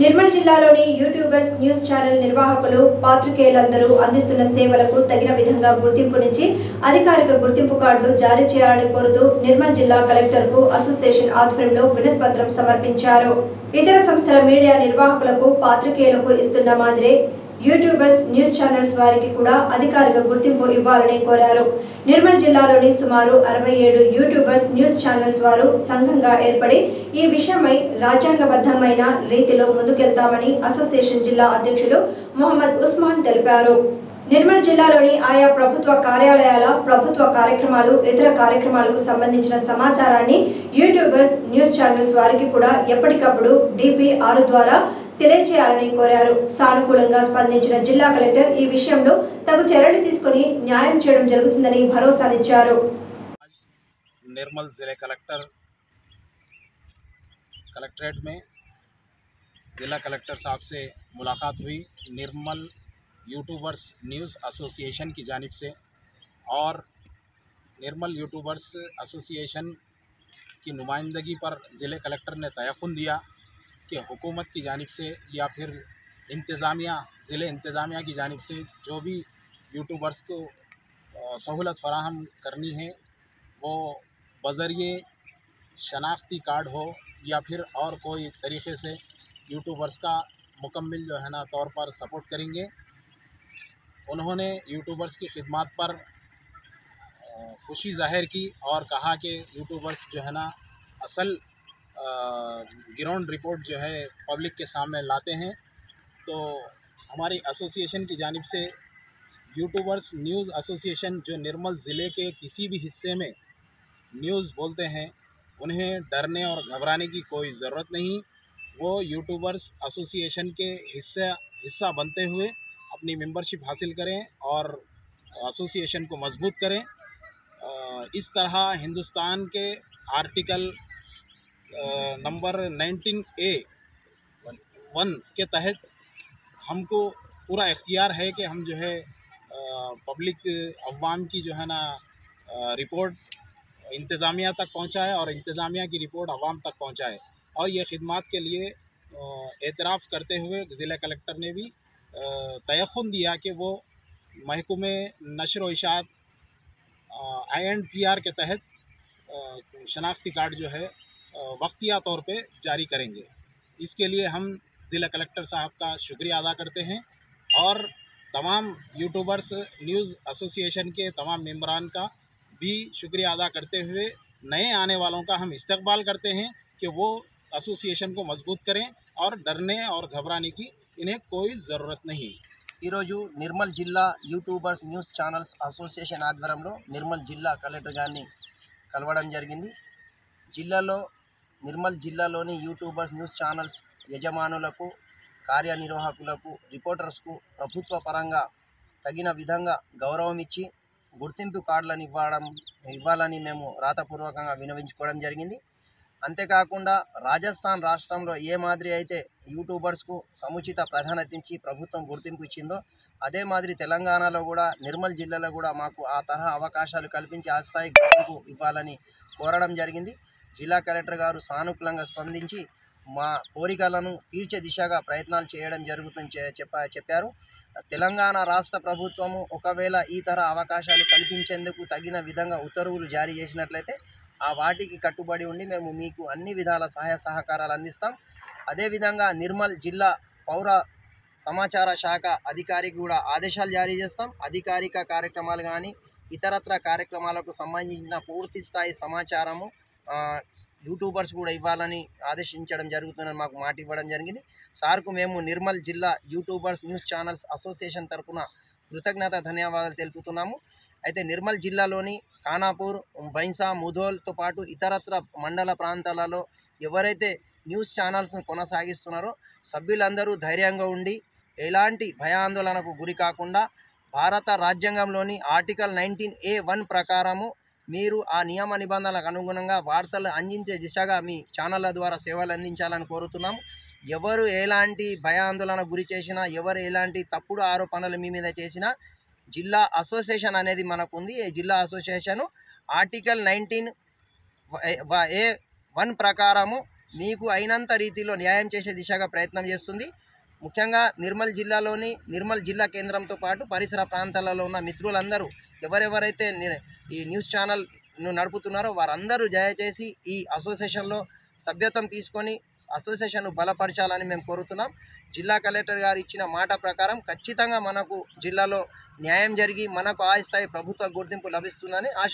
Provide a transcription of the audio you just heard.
నిర్మల్ జిల్లాలోని YouTubers news channel నిర్వాహకులు పాత్రికేయులందరూ అందిస్తున్న సేవలకు తగిన విధంగా గుర్తింపునిచ్చి అధికారిక గుర్తింపు కార్డులు జారీ చేయాలని కోరుతూ నిర్మల్ జిల్లా కలెక్టర్కు అసోసియేషన్ ఆధ్వర్యంలో వినతి పత్రం సమర్పించారు. ఇతర సంస్థల మీడియా నిర్వాహకులకు పాత్రికేయులకు ఇస్తున్న మాదిరే యూట్యూబర్స్ న్యూస్ ఛానల్స్ వారికి కూడా అధికారిక గుర్తింపు ఇవ్వాలని కోరారు. నిర్మల్ జిల్లాలోని సుమారు అరవై ఏడు యూట్యూబర్స్ న్యూస్ ఛానల్స్ వారు సంఘంగా ఏర్పడి ఈ విషయమై రాజ్యాంగబద్ధమైన రీతిలో ముందుకెళ్తామని అసోసియేషన్ జిల్లా అధ్యక్షులు మొహమ్మద్ ఉస్మాన్ తెలిపారు. నిర్మల్ జిల్లాలోని ఆయా ప్రభుత్వ కార్యాలయాల ప్రభుత్వ కార్యక్రమాలు ఇతర కార్యక్రమాలకు సంబంధించిన సమాచారాన్ని యూట్యూబర్స్ న్యూస్ ఛానల్స్ వారికి కూడా ఎప్పటికప్పుడు డిపి ఆరు ద్వారా తెలియజేయాలని కోరారు సానుకూలంగా స్పందించిన జిల్లా కలెక్టర్ ఈ విషయంలో తగు చర్యలు తీసుకుని న్యాయం చేయడం జరుగుతుందని భరోసానిచ్చారు निर्मल ज़िले कलेक्टर कलेक्ट्रेट में ज़िला कलेक्टर साहब से मुलाकात हुई निर्मल यूट्यूबर्स न्यूज़ एसोसिएशन की जानिब से और निर्मल यूट्यूबर्स एसोसिएशन की नुमाइंदगी पर ज़िले कलेक्टर ने तयक़ुन दिया कि हुकूमत की जानिब से या फिर इंतज़ामिया, ज़िले इंतज़ामिया की जानिब से जो भी यूट्यूबर्स को सहूलत फराहम करनी है, वो बज़रिए शनाख्ती कार्ड हो या फिर और कोई तरीक़े से यूट्यूबर्स का मुकम्मल जो है ना तौर पर सपोर्ट करेंगे। उन्होंने यूट्यूबर्स की खिदमत पर खुशी ज़ाहिर की और कहा कि यूट्यूबर्स जो है ना असल ग्राउंड रिपोर्ट जो है पब्लिक के सामने लाते हैं। तो हमारी एसोसिएशन की जानिब से यूट्यूबर्स न्यूज़ एसोसिएशन जो निर्मल ज़िले के किसी भी हिस्से में न्यूज़ बोलते हैं, उन्हें डरने और घबराने की कोई ज़रूरत नहीं। वो यूट्यूबर्स एसोसिएशन के हिस्सा हिस्सा बनते हुए अपनी मेंबरशिप हासिल करें और एसोसिएशन को मज़बूत करें। इस तरह हिंदुस्तान के आर्टिकल नंबर 19 ए वन के तहत हमको पूरा इख्तियार है कि हम जो है पब्लिक अवाम की जो है ना रिपोर्ट इंतज़ामिया तक पहुँचाए और इंतज़ामिया की रिपोर्ट अवाम तक पहुँचाए। और ये खिदमत के लिए एतराफ़ करते हुए ज़िला कलेक्टर ने भी तयख़ुन दिया कि वो महकमे नशर व इशात आई एंड पी आर के तहत शनाख्ती कार्ड जो है वक्तिया तौर पे जारी करेंगे इसके लिए हम ज़िला कलेक्टर साहब का शुक्रिया अदा करते हैं और तमाम यूट्यूबर्स न्यूज़ एसोसिएशन के तमाम मेम्बरान का भी शुक्रिया अदा करते हुए नए आने वालों का हम इस्तकबाल करते हैं कि वो एसोसिएशन को मजबूत करें और डरने और घबराने की इन्हें कोई ज़रूरत नहीं ఈరోజు నిర్మల్ జిల్లా యూట్యూబర్స్ న్యూస్ ఛానల్స్ అసోసియేషన్ ఆధ్వర్యంలో నిర్మల్ జిల్లా కలెక్టర్ గారిని కలవడం జరిగింది జిల్లాలో నిర్మల్ జిల్లాలోని యూట్యూబర్స్ న్యూస్ ఛానల్స్ యజమానులకు కార్యనిర్వాహకులకు రిపోర్టర్స్కు ప్రభుత్వ పరంగా తగిన విధంగా గౌరవం ఇచ్చి గుర్తింపు కార్డులను ఇవ్వడం ఇవ్వాలని మేము రాతపూర్వకంగా వినవించుకోవడం జరిగింది. అంతేకాకుండా రాజస్థాన్ రాష్ట్రంలో ఏ మాదిరి అయితే యూట్యూబర్స్కు సముచిత ప్రాధాన్యత ఇచ్చి ప్రభుత్వం గుర్తింపు ఇచ్చిందో అదే మాదిరి తెలంగాణలో కూడా నిర్మల్ జిల్లాలో కూడా మాకు ఆ తరహా అవకాశాలు కల్పించి ఆ స్థాయి గుర్తింపు ఇవ్వాలని కోరడం జరిగింది. జిల్లా కలెక్టర్ గారు సానుకూలంగా స్పందించి మా కోరికలను తీర్చే దిశగా ప్రయత్నాలు చేయడం జరుగుతుంది చెప్ప చెప్పారు. తెలంగాణ రాష్ట్ర ప్రభుత్వము ఒకవేళ ఈ తరహా అవకాశాలు కల్పించేందుకు తగిన విధంగా ఉత్తర్వులు జారీ చేసినట్లయితే ఆ వాటికి కట్టుబడి ఉండి మేము మీకు అన్ని విధాల సహాయ సహకారాలు అందిస్తాం. అదేవిధంగా నిర్మల్ జిల్లా పౌర సమాచార శాఖ అధికారికి కూడా ఆదేశాలు జారీ చేస్తాం. అధికారిక కార్యక్రమాలు కానీ ఇతరత్ర కార్యక్రమాలకు సంబంధించిన పూర్తి స్థాయి సమాచారము యూట్యూబర్స్ కూడా ఇవ్వాలని ఆదేశించడం జరుగుతుందని మాకు మాట ఇవ్వడం జరిగింది. సార్కు మేము నిర్మల్ జిల్లా యూట్యూబర్స్ న్యూస్ ఛానల్స్ అసోసియేషన్ తరఫున కృతజ్ఞత ధన్యవాదాలు తెలుపుతున్నాము. అయితే నిర్మల్ జిల్లాలోని ఖానాపూర్ బైన్సా ముధోల్తో పాటు ఇతరత్ర మండల ప్రాంతాలలో ఎవరైతే న్యూస్ ఛానల్స్ను కొనసాగిస్తున్నారో సభ్యులందరూ ధైర్యంగా ఉండి ఎలాంటి భయాందోళనకు గురి కాకుండా భారత రాజ్యాంగంలోని ఆర్టికల్ నైన్టీన్ ఏ వన్ ప్రకారము మీరు ఆ నియమ నిబంధనలకు అనుగుణంగా వార్తలు అందించే దిశగా మీ ఛానళ్ళ ద్వారా సేవలు అందించాలని కోరుతున్నాము ఎవరు ఎలాంటి భయాందోళన గురి చేసినా ఎవరు ఎలాంటి తప్పుడు ఆరోపణలు మీ మీద చేసినా జిల్లా అసోసియేషన్ అనేది మనకు ఉంది ఈ జిల్లా association article nineteen A one ప్రకారము మీకు అయినంత రీతిలో న్యాయం చేసే దిశగా ప్రయత్నం చేస్తుంది. ముఖ్యంగా నిర్మల్ జిల్లాలోని నిర్మల్ జిల్లా కేంద్రంతో పాటు పరిసర ప్రాంతాలలో ఉన్న మిత్రులందరూ ఎవరెవరైతే ఈ న్యూస్ ఛానల్ను నడుపుతున్నారో వారందరూ దయచేసి ఈ అసోసియేషన్లో సభ్యత్వం తీసుకొని అసోసియేషన్ను బలపరచాలని మేము కోరుతున్నాం. జిల్లా కలెక్టర్ గారు ఇచ్చిన మాట ప్రకారం ఖచ్చితంగా మనకు జిల్లాలో న్యాయం జరిగి మనకు ఆ స్థాయి ప్రభుత్వ గుర్తింపు లభిస్తుందని ఆశ